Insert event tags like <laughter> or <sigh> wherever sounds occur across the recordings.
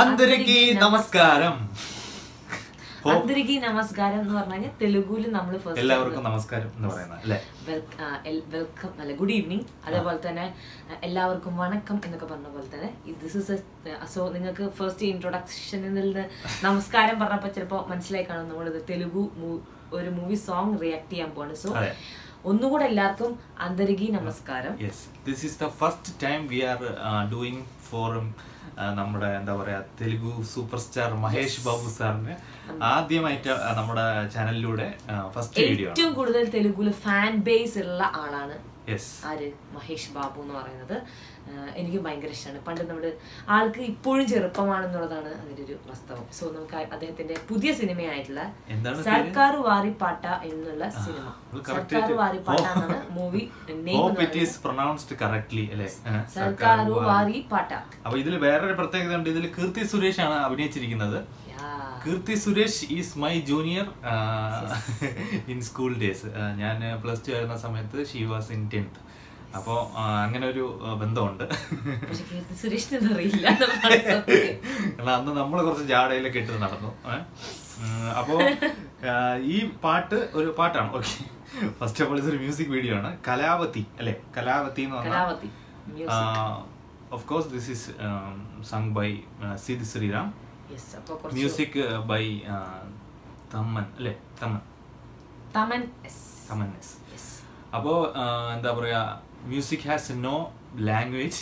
అందరికీ നമസ്കാരം. అందరికీ നമസ്കാരം എന്ന് പറഞ്ഞാൽ തെലുഗുവിൽ നമ്മൾ ഫസ്റ്റ് എല്ലാവർക്കും നമസ്കാരം എന്ന് പറയുന്നത് വെൽക്കം അല്ല ഗുഡ് ഈവനിങ് അതേപോലെ തന്നെ എല്ലാവർക്കും വണക്കം എന്നൊക്കെ പറഞ്ഞ പോലെ തന്നെ. ദിസ് ഇസ് സോ നിങ്ങൾക്ക് ഫസ്റ്റ് ഇൻട്രൊഡക്ഷനിൽ നിന്ന് നമസ്കാരം പറഞ്ഞപ്പോൾ ചിലപ്പോൾ മനസ്സിലായി കാണും നമ്മളിത് തെലുഗു ഒരു മൂവി സോങ് റിയാക്ട് ചെയ്യാൻ പോവാണ്. സോ ഒന്നുകൂടെ എല്ലാവർക്കും അന്തരികി നമസ്കാരം. Yes this is the first time we are doing for നമ്മുടെ എന്താ പറയാ തെലുഗു സൂപ്പർ സ്റ്റാർ മഹേഷ് ബാബു സാറിന് ആദ്യമായിട്ട് നമ്മുടെ ചാനലിലൂടെ ഫസ്റ്റ് വീഡിയോ ഏറ്റവും കൂടുതൽ തെലുഗുൽ ഫാൻ ബേസ് ഉള്ള ആളാണ് മഹേഷ് ബാബു എന്ന് പറയുന്നത്. എനിക്ക് ഭയങ്കര ഇഷ്ടമാണ് പണ്ട് നമ്മൾ ആൾക്ക് ഇപ്പോഴും ചെറുപ്പമാണെന്നുള്ളതാണ് അതിന്റെ ഒരു വാസ്തവം. സോ നമുക്ക് അദ്ദേഹത്തിന്റെ പുതിയ സിനിമയായിട്ടുള്ള സർക്കാർ വാരിപ്പാട്ട എന്നുള്ള സിനിമ. സർക്കാർ ആയിട്ട് വാരിപ്പാട്ട എന്നാണ് മൂവി <laughs> സർക്കാർ സർക്കാർ വാ- വാരിപ്പാട്ട അപ്പൊ ഇതിൽ വേറൊരു പ്രത്യേകത ഉണ്ട്. ഇതിൽ കീർത്തി സുരേഷ് ആണ് അഭിനയിച്ചിരിക്കുന്നത് Keerthy Suresh is my junior <laughs> in school days. ഞാൻ പ്ലസ് ടു ആയിരുന്ന സമയത്ത് ഷീ വാസ് ഇൻ ടെൻത്ത്. അപ്പോൾ അങ്ങനെ ഒരു ബന്ധമുണ്ട്. അറിയില്ല കാരണം അന്ന് നമ്മൾ കുറച്ച് ജാടയിലൊക്കെ ഇട്ട് നടന്നു? അപ്പോ ഈ പാട്ട് ഒരു പാട്ടാണ്. ഓക്കെ. ഫസ്റ്റ് ഓഫ് ഓൾ ഇതൊരു മ്യൂസിക് വീഡിയോ ആണ്. കലാവതി അല്ലെ? കലാവതി എന്ന് പറഞ്ഞാൽ. Of course this is sung by Sid Sriram music by Thaman അല്ലെ? Thaman Thaman. Thaman S Yes. അപ്പോ എന്താ പറയാ മ്യൂസിക് ഹാസ് നോ ലാംഗ്വേജ്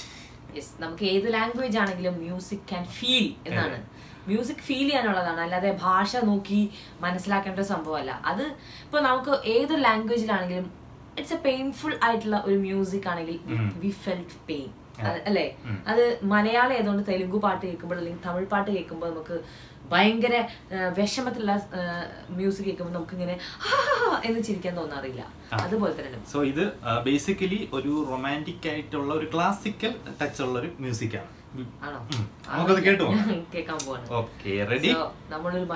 നമുക്ക് ഏത് ലാംഗ്വേജ് ആണെങ്കിലും മ്യൂസിക് ക്യാൻ ഫീൽ എന്നാണ്. മ്യൂസിക് ഫീൽ ചെയ്യാനുള്ളതാണ്. അല്ലാതെ ഭാഷ നോക്കി മനസ്സിലാക്കേണ്ട ഒരു സംഭവമല്ല. അത് ഇപ്പൊ നമുക്ക് ഏതൊരു ലാംഗ്വേജിലാണെങ്കിലും ഇറ്റ്സ് എ പെയിൻഫുൾ ആയിട്ടുള്ള ഒരു മ്യൂസിക് ആണെങ്കിൽ. We felt pain. അല്ലേ. അത് മലയാളം ആയതുകൊണ്ട് തെലുങ്ക് പാട്ട് കേൾക്കുമ്പോൾ അല്ലെങ്കിൽ തമിഴ് പാട്ട് കേൾക്കുമ്പോൾ നമുക്ക് ഭയങ്കര വിഷമത്തിലുള്ള മ്യൂസിക് കേൾക്കുമ്പോൾ നമുക്ക് ഇങ്ങനെ എന്ന് ചിരിക്കാൻ തോന്നാറില്ല അതുപോലെ തന്നെ സോ ഇത് ബേസിക്കലി ഒരു റൊമാന്റിക് ആയിട്ടുള്ള ഒരു ക്ലാസിക്കൽ ടച്ച് ഉള്ള ഒരു മ്യൂസിക് ആണ്. <laughs> നമ്മളൊരു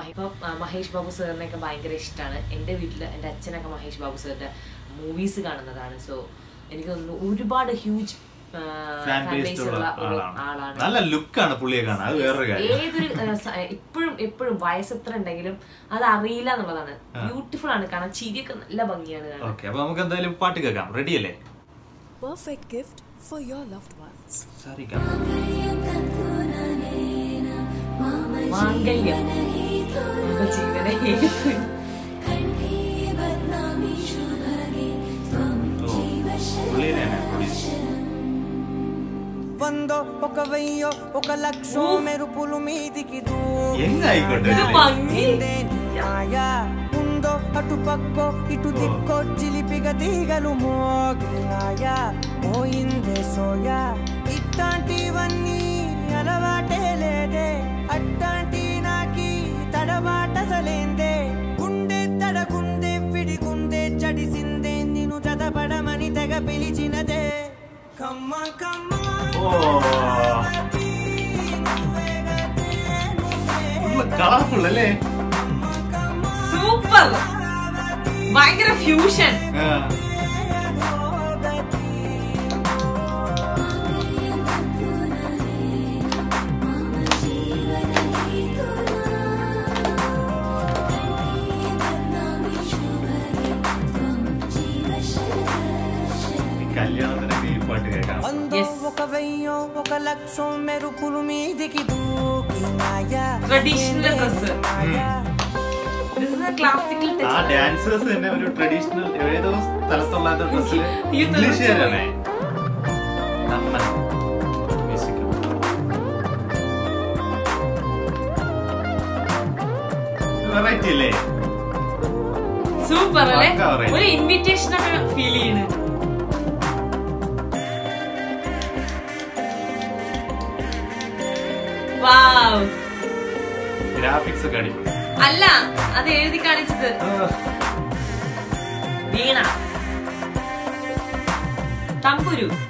മഹേഷ് ബാബു സാറിനെയൊക്കെ ഭയങ്കര ഇഷ്ടമാണ് എന്റെ വീട്ടിൽ എന്റെ അച്ഛനൊക്കെ മഹേഷ് ബാബു സാറിന്റെ മൂവീസ് കാണുന്നതാണ്. സോ എനിക്ക് തോന്നുന്നു ഒരുപാട് ഹ്യൂജ് ഫാൻ ബേസ്ഡ് ഉള്ള ആളാണ്. നല്ല ലുക്കാണ് പുള്ളിയെ കാണാൻ. അത് വേറൊരു കാര്യം. ഏതൊരു ഇപ്പോഴും എപ്പോഴും വയസ്സ് എത്ര ഉണ്ടെങ്കിലും അത് അറിയില്ല എന്നുള്ളതാണ്. ബ്യൂട്ടിഫുൾ ആണ്. കാണാൻ ചിരിയൊക്കെ നല്ല ഭംഗിയാണ് ഓക്കെ അപ്പൊ നമുക്ക് എന്തായാലും പാട്ട് കേൾക്കാം. റെഡി അല്ലേ? Perfect gift for your loved ones സാരിക്കാം മാംഗല്യം. ജീവനെ వందో ఒక వెయ్యో ఒక లక్షో మెరుపులు మీదికి దూయా ఉందో అటు పక్కో ఇటు దిక్కో చిలిపిగ తీగలు మోగినాయా? పోయిందే సోయా? ఇట్లాంటివన్నీ అలవాటే లేదే. అట్టాంటి నాకి తడబాటసలేందే గుండె తడగుందే విడిగుందే చడిసిందే. నిన్ను చదపడమని తెగ పిలిచినదే. కమ్మ కమ్మా. കളർഫുൾ അല്ലേ? സൂപ്പർ ഭയങ്കര ഫ്യൂഷൻ ఒక వెయ్యో ఒక లక్షం మెరుపులు మీదికి దూకినాయా Traditional dress. Maya this is A classical ആ ടച്ച് ഡാൻസേഴ്സ് തന്നെ ഒരു ട്രഡീഷണൽ ഏതോ സ്ഥലത്തുള്ള ഡ്രസ്സിൽ ഈ ഇംഗ്ലീഷുകാരാണേ നമ്മ മ്യൂസിക് വെറൈറ്റി അല്ലേ സൂപ്പർ അല്ലേ പക്കാ variety. ഒരു ഇൻവിറ്റേഷൻ ഒക്കെ ഫീൽ ചെയ്യണ് ഗ്രാഫിക്സ് ഒക്കെ അടിപൊളി. അല്ല അത് എഴുതി കാണിച്ചത്. വീണ. തമ്പുരു.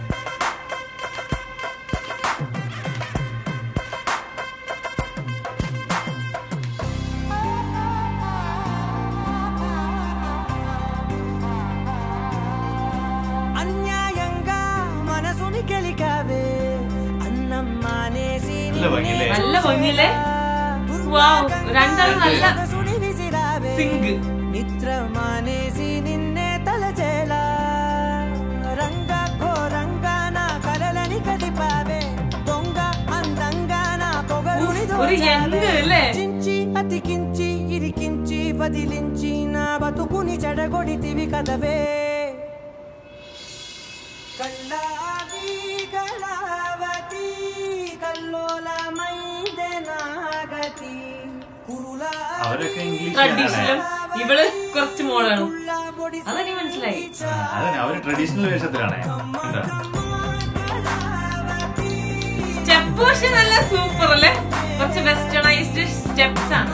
നല്ല ഭംഗിയല്ലേ രണ്ടാളും നല്ല സിങ്ക് മിത്രമാനേസി നിന്നെ തലചേല ರಂಗ ಖೋ ರಂಗಾನ ಕಲಲನಿ ಕದಿಪಾವೆ ದೊಂಗ ಅಂದಂಗಾನ ಪೊಗಳುಣಿದು ಚಿಂಚಿ ಅತಿ ಕಿಂಚಿ ಇರಿ ಕಿಂಚಿ ಬದಿಲಿಂಚಿ ನಾ ಬದುಕುನಿ ಚಡಗೊಡಿತಿವಿ ಕದವೇ അവരൊക്കെ ട്രഡീഷണലും ഇവൾ കുറച്ച് മോളാണ് അതെനിക്ക് മനസ്സിലായി? അതന്നെ. അവർ ട്രഡീഷണൽ വേഷത്തിലാണ്? സ്റ്റെപ്പ് പക്ഷെ നല്ല സൂപ്പർ അല്ലേ? കുറച്ച് വെസ്റ്റേണൈസ്ഡ് സ്റ്റെപ്സ് ആണ്.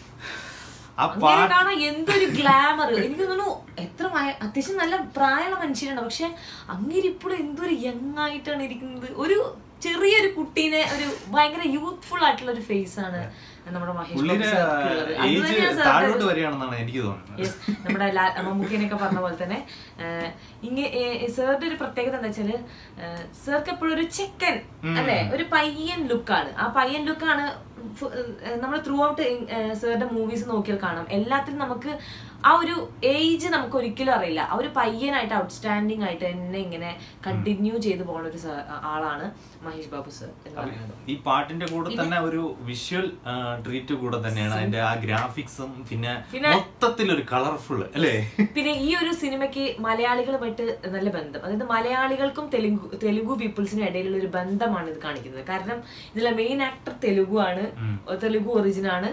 കാണാൻ എന്തൊരു ഗ്ലാമർ എനിക്ക് തോന്നുന്നു എത്ര അത്യാവശ്യം നല്ല പ്രായമുള്ള മനുഷ്യരുണ്ട്. പക്ഷെ അങ്ങനെ ഇപ്പോഴും എന്തൊരു യങ് ആയിട്ടാണ് ഇരിക്കുന്നത്. ഒരു ചെറിയൊരു കുട്ടീനെ ഒരു ഭയങ്കര യൂത്ത്ഫുൾ ആയിട്ടുള്ള ഒരു ഫേസ് ആണ് നമ്മുടെ നമ്മുടെ മമ്മൂക്കിനൊക്കെ പറഞ്ഞ പോലെ തന്നെ ഇങ്ങനെ സാറിന്റെ ഒരു പ്രത്യേകത എന്താ വെച്ചാൽ സാർക്ക് എപ്പോഴും ഒരു ചെക്കൻ അല്ലെ? ഒരു പയ്യൻ ലുക്കാണ് ആ പയ്യൻ ലുക്കാണ് നമ്മൾ ത്രൂ ഔട്ട് സാറിന്റെ മൂവീസ് നോക്കിയാൽ കാണാം. എല്ലാത്തിനും നമുക്ക് ആ ഒരു ഏജ് നമുക്ക് ഒരിക്കലും അറിയില്ല. ആ ഒരു പയ്യനായിട്ട് ഔട്ട്സ്റ്റാൻഡിങ് ആയിട്ട് തന്നെ ഇങ്ങനെ കണ്ടിന്യൂ ചെയ്തു പോകുന്ന ഒരു ആളാണ് മഹേഷ് ബാബു സർ ഈ പാട്ടിന്റെ കൂടെ തന്നെ ഒരു വിഷ്വൽ ട്രീറ്റ് കൂടെ തന്നെയാണ്. അതിന്റെ ആ ഗ്രാഫിക്സും പിന്നെ മൊത്തത്തിൽ ഒരു കളർഫുൾ അല്ലേ? പിന്നെ ഈ ഒരു സിനിമയ്ക്ക് മലയാളികളുമായിട്ട് നല്ല ബന്ധം. അതായത് മലയാളികൾക്കും തെലുഗു തെലുഗു പീപ്പിൾസിനും ഇടയിലുള്ള ഒരു ബന്ധമാണ് ഇത് കാണിക്കുന്നത്. കാരണം ഇതിലെ മെയിൻ ആക്ടർ തെലുഗു ആണ്. തെലുഗു ഒറിജിൻ ആണ്.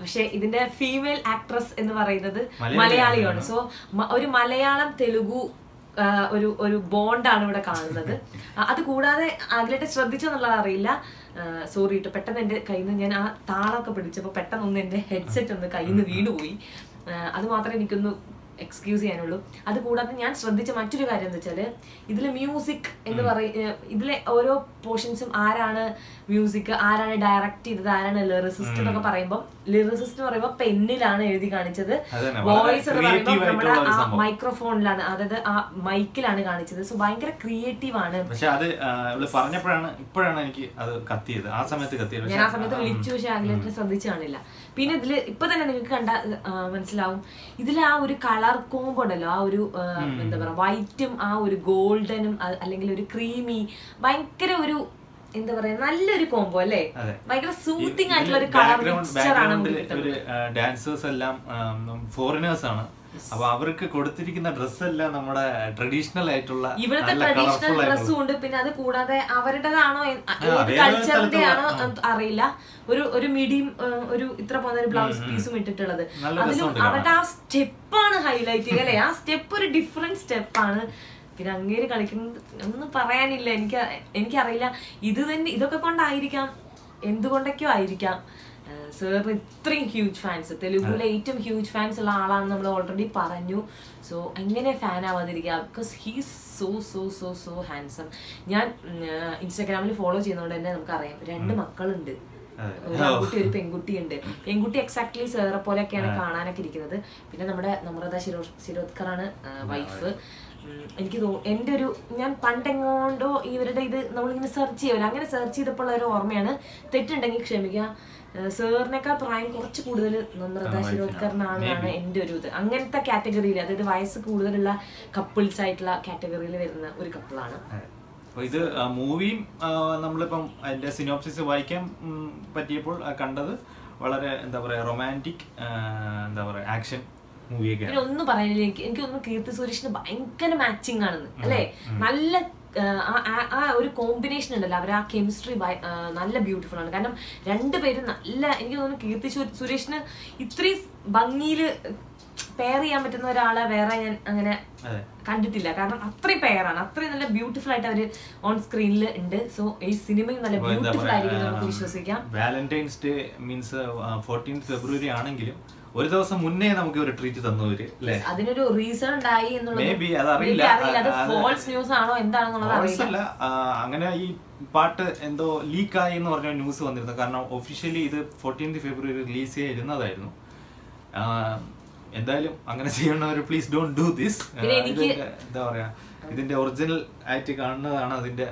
പക്ഷെ ഇതിന്റെ ഫീമെയിൽ ആക്ട്രസ് എന്ന് പറയുന്നത് മലയാളിയാണ്. സോ ഒരു മലയാളം തെലുഗു ഒരു ഒരു ബോണ്ടാണ് ഇവിടെ കാണുന്നത്. അത് കൂടാതെ അതിലേട്ട് ശ്രദ്ധിച്ചെന്നുള്ളത് അറിയില്ല. സോറി കേട്ടോ പെട്ടെന്ന് എന്റെ കയ്യിൽ നിന്ന് ഞാൻ ആ താളൊക്കെ പിടിച്ചപ്പോൾ പെട്ടെന്ന് ഒന്ന് എന്റെ ഹെഡ്സെറ്റ് ഒന്ന് കയ്യിൽ നിന്ന് വീണുപോയി. അത് മാത്രമേ എനിക്കൊന്ന് എക്സ്ക്യൂസ് ചെയ്യാനുള്ളൂ. അത് കൂടാതെ ഞാൻ ശ്രദ്ധിച്ച മറ്റൊരു കാര്യം എന്താ വെച്ചാൽ ഇതിൽ മ്യൂസിക് എന്ന് പറയുന്ന ഇതിലെ ഓരോ പോർഷൻസും ആരാണ് മ്യൂസിക് ആരാണ് ഡയറക്ട് ചെയ്തത് ആരാണ് ലിറിസിസ്റ്റ് എന്നൊക്കെ പറയുമ്പോൾ ലിറിസിസ്റ്റ് എന്ന് പറയുമ്പോൾ പെന്നിലാണ് എഴുതി കാണിച്ചത്. വോയിസ് എന്ന് പറയുമ്പോൾ നമ്മുടെ ആ മൈക്രോഫോണിലാണ് അതായത് ആ മൈക്കിലാണ് കാണിച്ചത്. സോ ഭയങ്കര ക്രിയേറ്റീവ് ആണ്. പക്ഷെ അത് പറഞ്ഞപ്പോഴാണ് ഇപ്പോഴാണ് എനിക്ക് അത് കത്തിയത്. ആ സമയത്ത് കത്തിയത്. ഞാൻ ആ സമയത്ത് വിളിച്ചു പക്ഷെ ആംഗ്ലേറ്റിൽ ശ്രദ്ധിച്ചു കാണില്ല. പിന്നെ ഇതിൽ ഇപ്പൊ തന്നെ നിങ്ങൾക്ക് കണ്ട മനസ്സിലാവും. ഇതിലെ ആ ഒരു കളർ കോംബോ ഉണ്ടല്ലോ ആ ഒരു എന്താ പറയാ വൈറ്റും ആ ഒരു ഗോൾഡനും അല്ലെങ്കിൽ ഒരു ക്രീമി ഭയങ്കര ഒരു എന്താ പറയാ നല്ലൊരു കോംബോ അല്ലേ? ഭയങ്കര സൂത്തിങ് ആയിട്ടുള്ള ഒരു കളർ മിക്സ്ചർ ആണ് ഡാൻസേഴ്സ് എല്ലാം ഫോറിനേഴ്സ് ആണ്. അപ്പൊ അവർക്ക് കൊടുത്തിരിക്കുന്ന ഡ്രസ് എല്ലാം നമ്മുടെ ട്രഡീഷണൽ ആയിട്ടുള്ള ഇവിടുത്തെ ട്രഡീഷണൽ ഡ്രസ്സും ഉണ്ട് പിന്നെ അത് കൂടാതെ അവരുടേതാണോ കൾച്ചറിന്റെ ആണോ അറിയില്ല. ഒരു ഒരു മീഡിയം ഒരു ഇത്ര പോകുന്ന ഒരു ബ്ലൗസ് പീസും ഇട്ടിട്ടുള്ളത്. അതിലും അവരുടെ ആ സ്റ്റെപ്പാണ് ഹൈലൈറ്റ് ചെയ്യുക അല്ലെ? ആ സ്റ്റെപ്പ് ഒരു ഡിഫറെന്റ് സ്റ്റെപ്പാണ്. പിന്നെ അങ്ങേര് കളിക്കുന്നത് ഒന്നും പറയാനില്ല. എനിക്ക് എനിക്കറിയില്ല. ഇത് തന്നെ ഇതൊക്കെ കൊണ്ടായിരിക്കാം. എന്തുകൊണ്ടൊക്കെയോ ആയിരിക്കാം. സാറിന് ഇത്രയും ഹ്യൂജ് ഫാൻസ് തെലുഗുവിലെ ഏറ്റവും ഹ്യൂജ് ഫാൻസ് ഉള്ള ആളാണെന്ന് നമ്മൾ ഓൾറെഡി പറഞ്ഞു. സോ എങ്ങനെ fan ആവാതിരിക്കുക? Because he's so so so so handsome ഞാൻ ഇൻസ്റ്റാഗ്രാമിൽ ഫോളോ ചെയ്യുന്നതുകൊണ്ട് തന്നെ നമുക്കറിയാം. രണ്ട് മക്കളുണ്ട്. ഒരു ആൺകുട്ടി ഒരു പെൺകുട്ടിയുണ്ട്. പെൺകുട്ടി എക്സാക്ട്ലി സേറെ പോലെയൊക്കെയാണ് കാണാനൊക്കെ ഇരിക്കുന്നത്. പിന്നെ നമ്മുടെ നമ്രത ശിരോ ശിരോദ്കറാണ് വൈഫ് എനിക്ക് തോ എന്റെ ഒരു ഞാൻ പണ്ടെങ്ങോണ്ടോ ഇവരുടെ ഇത് നമ്മളിങ്ങനെ സെർച്ച് ചെയ്യുമല്ലോ അങ്ങനെ സെർച്ച് ചെയ്തപ്പോൾ ഉള്ള ഒരു ഓർമ്മയാണ്. തെറ്റുണ്ടെങ്കിൽ ക്ഷമിക്കുക സാറിനേക്കാൾ പ്രായം കുറച്ച് കൂടുതൽ നമ്രത ശിരോദ്കറിനാണെന്നാണ് എന്റെ ഒരു ഇത്. അങ്ങനത്തെ കാറ്റഗറിയിൽ അതായത് വയസ്സ് കൂടുതലുള്ള കപ്പിൾസ് ആയിട്ടുള്ള കാറ്റഗറിയിൽ വരുന്ന ഒരു കപ്പിളാണ് ഇത് മൂവിയും നമ്മളിപ്പം അതിന്റെ സിനോപ്സിസ് വായിക്കാൻ പറ്റിയപ്പോൾ കണ്ടത് വളരെ എന്താ പറയാ റൊമാന്റിക് എന്താ പറയാ ആക്ഷൻ മൂവിയൊക്കെയാണ്. പിന്നെ ഒന്നും പറയാനില്ല എനിക്ക് എനിക്ക് തോന്നുന്നു കീർത്തി സുരേഷിന് ഭയങ്കര മാച്ചിങ് ആണെന്ന്. അല്ലേ? നല്ല ആ, ഒരു കോമ്പിനേഷൻ ഉണ്ടല്ലോ. അവർ ആ കെമിസ്ട്രി നല്ല ബ്യൂട്ടിഫുൾ ആണ്. കാരണം രണ്ടുപേരും നല്ല എനിക്ക് തോന്നുന്നു കീർത്തി സുരേഷിന് ഇത്രയും ഭംഗിയിൽ പെയർ ചെയ്യാൻ പറ്റുന്ന ഒരാളെ വേറെ ഞാൻ അങ്ങനെ കണ്ടിട്ടില്ല. കാരണം അത്രയും പെയറാണ് അത്രയും നല്ല ബ്യൂട്ടിഫുൾ ആയിട്ട് അവർ ഓൺ സ്ക്രീനിൽ ഉണ്ട്. സോ ഈ സിനിമയും നല്ല ബ്യൂട്ടിഫുൾ ആയിരിക്കും നമുക്ക് വിശ്വസിക്കാം. Valentine's Day means fourteen February ആണെങ്കിലും ഒരു ദിവസം മുന്നേ നമുക്ക് ഒരു ട്രീറ്റ് തന്നവര് അതിനൊരു റീസൺ ഉണ്ടായി എന്നുള്ളത് Maybe അതറിയില്ല. അല്ല. അങ്ങനെ ഈ പാട്ട് എന്തോ ലീക്കായി എന്ന് പറഞ്ഞ ന്യൂസ് വന്നിരുന്നു. കാരണം ഒഫീഷ്യലി ഇത് ഫോർട്ടീൻത് ഫെബ്രുവരി റിലീസ് ചെയ്തിരുന്നതായിരുന്നു എന്തായാലും അങ്ങനെ ചെയ്യണവർ പ്ലീസ് ഡോണ്ട് ഡു ദിസ് എന്താ പറയാ ഇതിന്റെ ഒറിജിനൽ ആയിട്ട് കാണുന്നതാണ് അതിന്റെ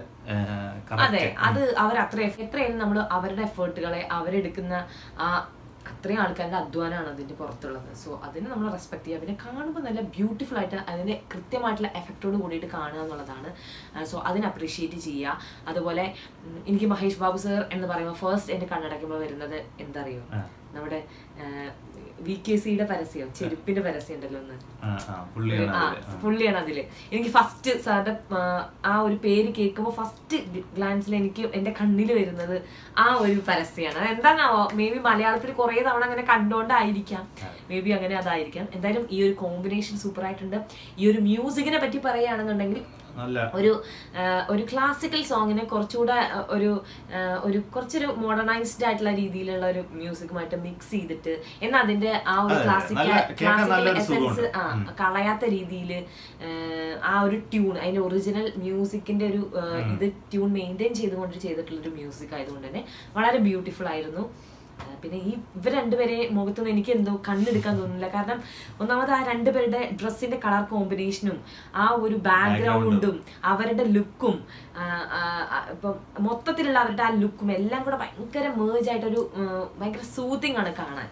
അതെ അത് അവർ അത്ര എത്രയും നമ്മൾ അവരുടെ എഫേർട്ടുകളെ അവരെടുക്കുന്ന ആ അത്രയും ആൾക്കാരുടെ അധ്വാനമാണ് അതിന്റെ പുറത്തുള്ളത്. സോ അതിനെ നമ്മൾ റെസ്പെക്ട് ചെയ്യുക. പിന്നെ കാണുമ്പോൾ നല്ല ബ്യൂട്ടിഫുൾ ആയിട്ട് അതിന്റെ കൃത്യമായിട്ടുള്ള എഫക്റ്റോട് കൂടിയിട്ട് കാണുക എന്നുള്ളതാണ്. സോ അതിനെ അപ്രീഷിയേറ്റ് ചെയ്യുക. അതുപോലെ എനിക്ക് മഹേഷ് ബാബു സർ എന്ന് പറയുമ്പോൾ ഫസ്റ്റ് എന്റെ കണ്ണടയ്ക്കുമ്പോൾ വരുന്നത് എന്താ അറിയോ നമ്മുടെ വി കെ സിയുടെ പരസ്യം ചെരുപ്പിന്റെ പരസ്യം ഉണ്ടല്ലോ ഒന്ന് ആ. പുള്ളിയാണ് അതിൽ. എനിക്ക് ഫസ്റ്റ് സാറിന്റെ ആ, ഒരു പേര് കേൾക്കുമ്പോൾ ഫസ്റ്റ് ഗ്ലാൻസിൽ എനിക്ക് എന്റെ കണ്ണിൽ വരുന്നത് ആ ഒരു പരസ്യമാണ് അത് എന്താണാവോ മേ ബി മലയാളത്തിൽ കുറെ തവണ അങ്ങനെ കണ്ടോണ്ടായിരിക്കാം. മേ ബി അങ്ങനെ അതായിരിക്കാം. എന്തായാലും ഈ ഒരു കോമ്പിനേഷൻ സൂപ്പർ ആയിട്ടുണ്ട്. ഈ ഒരു മ്യൂസിക്കിനെ പറ്റി പറയുകയാണെന്നുണ്ടെങ്കിൽ ഒരു ഒരു ക്ലാസിക്കൽ സോങ്ങിനെ കുറച്ചുകൂടെ ഒരു ഒരു കുറച്ചൊരു മോഡേണൈസ്ഡ് ആയിട്ടുള്ള രീതിയിലുള്ള ഒരു മ്യൂസിക്കുമായിട്ട് മിക്സ് ചെയ്തിട്ട് എന്നാൽ അതിന്റെ ആ ഒരു ക്ലാസിക്കൽ ക്ലാസിക്കൽ എസൻസ്. ആ കളയാത്ത രീതിയിൽ ആ ഒരു ട്യൂൺ അതിന്റെ ഒറിജിനൽ മ്യൂസിക്കിന്റെ ഒരു ഇത് ട്യൂൺ മെയിന്റെയിൻ ചെയ്തുകൊണ്ട് ചെയ്തിട്ടുള്ള ഒരു മ്യൂസിക് ആയതുകൊണ്ട് തന്നെ വളരെ ബ്യൂട്ടിഫുൾ ആയിരുന്നു. പിന്നെ ഈ ഇവർ രണ്ടുപേരെ മുഖത്തുനിന്ന് എനിക്ക് എന്തോ കണ്ണെടുക്കാൻ തോന്നുന്നില്ല. കാരണം ഒന്നാമത് ആ രണ്ടുപേരുടെ ഡ്രസ്സിന്റെ കളർ കോമ്പിനേഷനും ആ ഒരു ബാക്ക്ഗ്രൗണ്ടും അവരുടെ ലുക്കും ഇപ്പം മൊത്തത്തിലുള്ള അവരുടെ ആ ലുക്കും എല്ലാം കൂടെ ഭയങ്കര മേജായിട്ടൊരു ഭയങ്കര സൂത്തിങ് ആണ് കാണാൻ.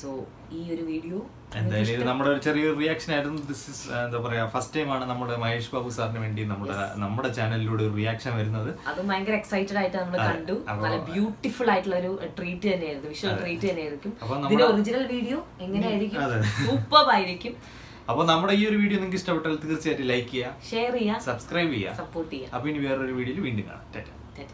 സോ ഈ ഒരു വീഡിയോ എന്തായാലും നമ്മുടെ ഒരു ചെറിയ റിയാക്ഷൻ ആയിരുന്നു. ദിസ് ഇസ് എന്താ പറയാ ഫസ്റ്റ് ടൈം ആണ് നമ്മുടെ മഹേഷ് ബാബു സാറിന് വേണ്ടി നമ്മുടെ നമ്മുടെ ചാനലിലൂടെ ഒരു റിയാക്ഷൻ വരുന്നത്. അത് ഭയങ്കര എക്സൈറ്റഡ് ആയിട്ട് നമ്മൾ കണ്ടു. നല്ല ബ്യൂട്ടിഫുൾ ആയിട്ടുള്ള ഒരു ട്രീറ്റ് തന്നെയായിരുന്നു. വിഷ്വൽ ട്രീറ്റ് തന്നെയായിരിക്കും. അപ്പൊ ഇതിന്റെ നമ്മുടെ- ഒറിജിനൽ വീഡിയോ എങ്ങനെയായിരിക്കും. സൂപ്പർ ആയിരിക്കും. അപ്പോൾ നമ്മുടെ ഈ ഒരു വീഡിയോ നിങ്ങൾക്ക് ഇഷ്ടപ്പെട്ടാൽ തീർച്ചയായിട്ടും ലൈക്ക് ചെയ്യുക ഷെയർ ചെയ്യുക സബ്സ്ക്രൈബ് ചെയ്യുക. സപ്പോർട്ട് ചെയ്യുക. അപ്പൊ ഇനി വേറൊരു വീഡിയോയിൽ വീണ്ടും കാണാം. ടാറ്റ ടാറ്റ.